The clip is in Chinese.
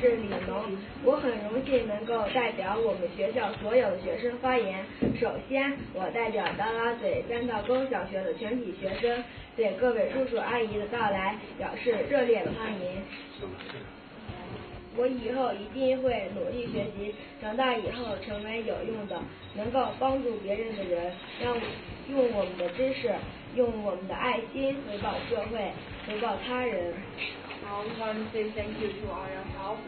是李萌，我很荣幸能够代表我们学校所有学生发言。首先，我代表大拉嘴三道沟小学的全体学生，对各位叔叔阿姨的到来表示热烈的欢迎。我以后一定会努力学习，长大以后成为有用的、能够帮助别人的人，让用我们的知识，用我们的爱心回报社会，回报他人。I want to say thank you to our help